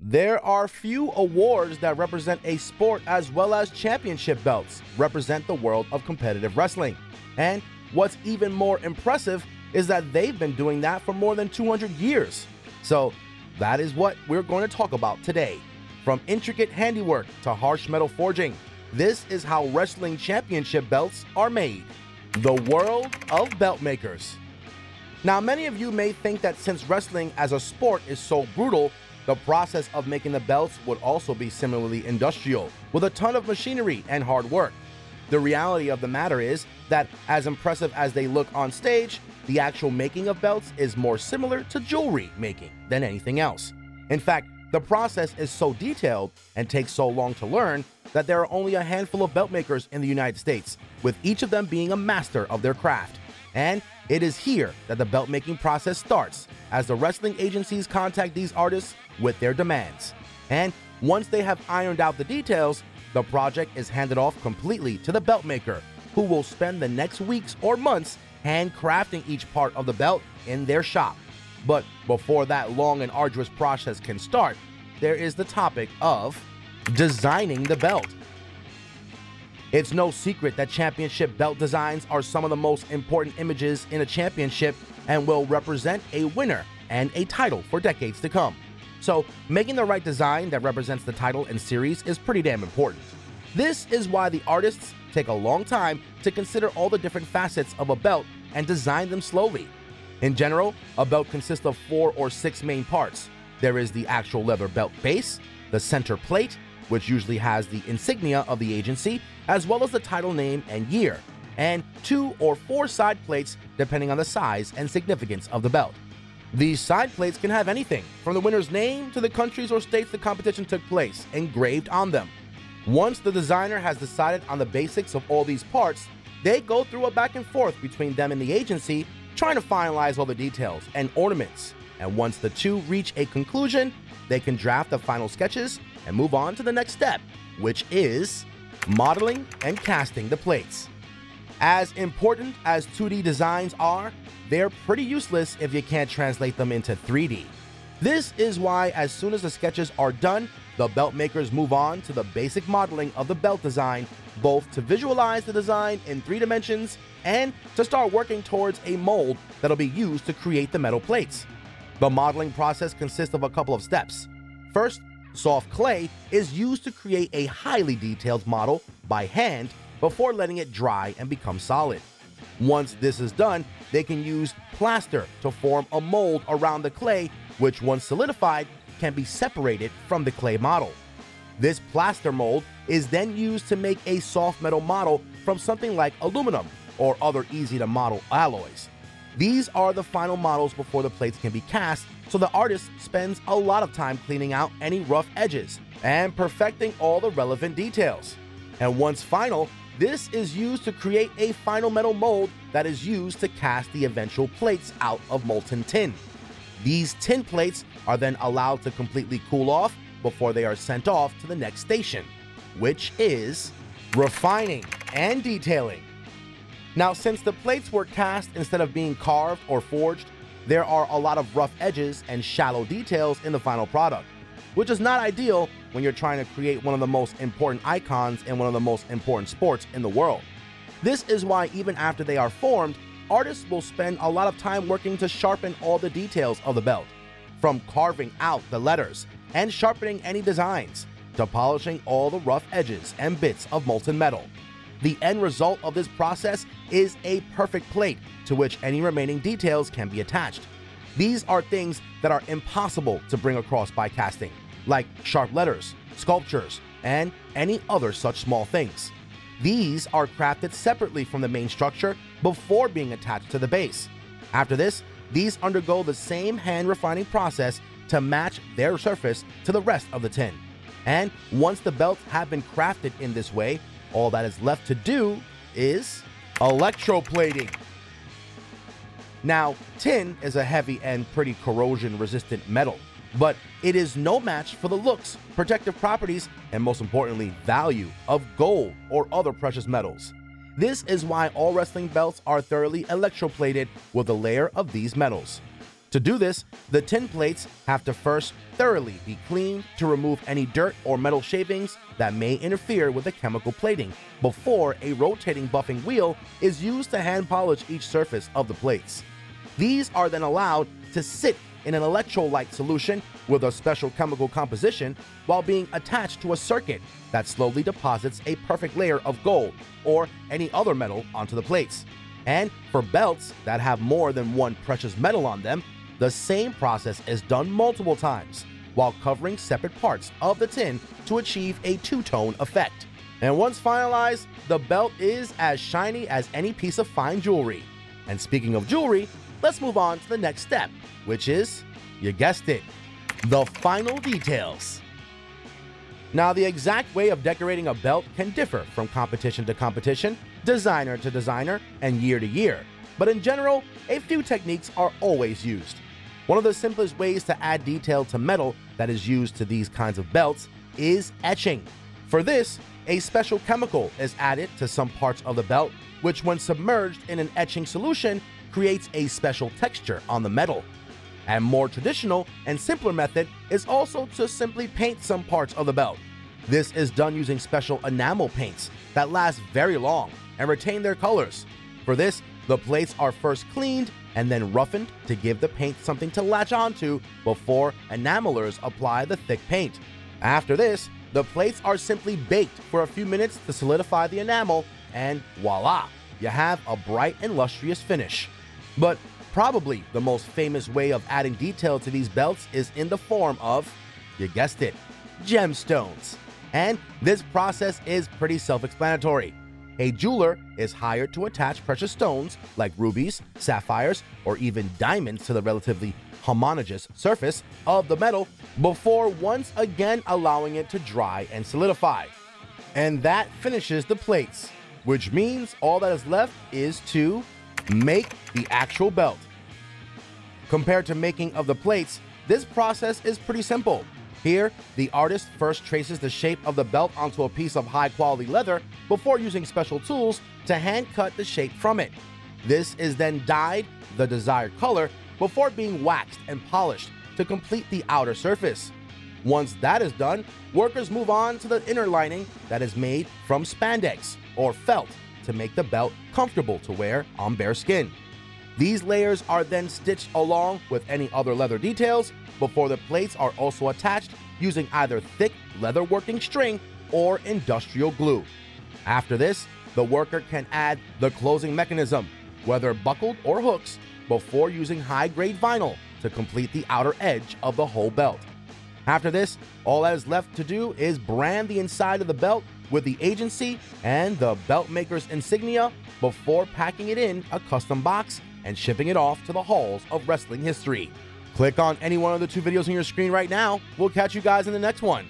There are few awards that represent a sport as well as championship belts represent the world of competitive wrestling. And what's even more impressive is that they've been doing that for more than 200 years. So that is what we're going to talk about today. From intricate handiwork to harsh metal forging, this is how wrestling championship belts are made. The world of belt makers. Now, many of you may think that since wrestling as a sport is so brutal, the process of making the belts would also be similarly industrial, with a ton of machinery and hard work. The reality of the matter is that, as impressive as they look on stage, the actual making of belts is more similar to jewelry making than anything else. In fact, the process is so detailed and takes so long to learn that there are only a handful of belt makers in the United States, with each of them being a master of their craft. And it is here that the belt making process starts, as the wrestling agencies contact these artists with their demands. And once they have ironed out the details, the project is handed off completely to the belt maker, who will spend the next weeks or months handcrafting each part of the belt in their shop. But before that long and arduous process can start, there is the topic of designing the belt. It's no secret that championship belt designs are some of the most important images in a championship and will represent a winner and a title for decades to come. So, making the right design that represents the title and series is pretty damn important. This is why the artists take a long time to consider all the different facets of a belt and design them slowly. In general, a belt consists of four or six main parts. There is the actual leather belt base, the center plate, which usually has the insignia of the agency, as well as the title name and year, and two or four side plates depending on the size and significance of the belt. These side plates can have anything, from the winner's name to the countries or states the competition took place, engraved on them. Once the designer has decided on the basics of all these parts, they go through a back and forth between them and the agency, trying to finalize all the details and ornaments. And once the two reach a conclusion, they can draft the final sketches and move on to the next step, which is modeling and casting the plates. As important as 2D designs are, they're pretty useless if you can't translate them into 3D. This is why, as soon as the sketches are done, the belt makers move on to the basic modeling of the belt design, both to visualize the design in three dimensions and to start working towards a mold that'll be used to create the metal plates. The modeling process consists of a couple of steps. First, soft clay is used to create a highly detailed model by hand before letting it dry and become solid. Once this is done, they can use plaster to form a mold around the clay, which once solidified can be separated from the clay model. This plaster mold is then used to make a soft metal model from something like aluminum or other easy to model alloys. These are the final models before the plates can be cast, so the artist spends a lot of time cleaning out any rough edges and perfecting all the relevant details. And once final, this is used to create a final metal mold that is used to cast the eventual plates out of molten tin. These tin plates are then allowed to completely cool off before they are sent off to the next station, which is refining and detailing. Now, since the plates were cast instead of being carved or forged, there are a lot of rough edges and shallow details in the final product which is not ideal when you're trying to create one of the most important icons in one of the most important sports in the world. This is why, even after they are formed, artists will spend a lot of time working to sharpen all the details of the belt, from carving out the letters and sharpening any designs to polishing all the rough edges and bits of molten metal. The end result of this process is a perfect plate to which any remaining details can be attached. These are things that are impossible to bring across by casting like sharp letters, sculptures, and any other such small things. These are crafted separately from the main structure before being attached to the base. After this, these undergo the same hand refining process to match their surface to the rest of the tin. And once the belts have been crafted in this way, all that is left to do is electroplating. Now, tin is a heavy and pretty corrosion resistant metal, but it is no match for the looks, protective properties, and most importantly, value of gold or other precious metals. This is why all wrestling belts are thoroughly electroplated with a layer of these metals. To do this, the tin plates have to first thoroughly be cleaned to remove any dirt or metal shavings that may interfere with the chemical plating before a rotating buffing wheel is used to hand polish each surface of the plates. These are then allowed to sit in an electrolyte solution with a special chemical composition while being attached to a circuit that slowly deposits a perfect layer of gold or any other metal onto the plates. And for belts that have more than one precious metal on them, the same process is done multiple times while covering separate parts of the tin to achieve a two-tone effect. And once finalized, the belt is as shiny as any piece of fine jewelry. And speaking of jewelry, let's move on to the next step, which is, you guessed it, the final details. Now, the exact way of decorating a belt can differ from competition to competition, designer to designer, and year to year. But in general, a few techniques are always used. One of the simplest ways to add detail to metal that is used to these kinds of belts is etching. For this, a special chemical is added to some parts of the belt, which when submerged in an etching solution creates a special texture on the metal. A more traditional and simpler method is also to simply paint some parts of the belt. This is done using special enamel paints that last very long and retain their colors. For this, the plates are first cleaned and then roughened to give the paint something to latch onto before enamelers apply the thick paint. After this, the plates are simply baked for a few minutes to solidify the enamel, and voila, you have a bright and lustrous finish. But probably the most famous way of adding detail to these belts is in the form of, you guessed it, gemstones. And this process is pretty self explanatory. A jeweler is hired to attach precious stones like rubies, sapphires, or even diamonds to the relatively homogeneous surface of the metal before once again allowing it to dry and solidify. And that finishes the plates, which means all that is left is to make the actual belt. Compared to making of the plates, this process is pretty simple. Here, the artist first traces the shape of the belt onto a piece of high quality leather before using special tools to hand cut the shape from it. This is then dyed the desired color before being waxed and polished to complete the outer surface. Once that is done, workers move on to the inner lining that is made from spandex or felt to make the belt comfortable to wear on bare skin. These layers are then stitched along with any other leather details before the plates are also attached using either thick leather working string or industrial glue. After this, the worker can add the closing mechanism, whether buckled or hooks, before using high-grade vinyl to complete the outer edge of the whole belt. After this, all that is left to do is brand the inside of the belt with the agency and the belt maker's insignia before packing it in a custom box and shipping it off to the halls of wrestling history. Click on any one of the two videos on your screen right now. We'll catch you guys in the next one.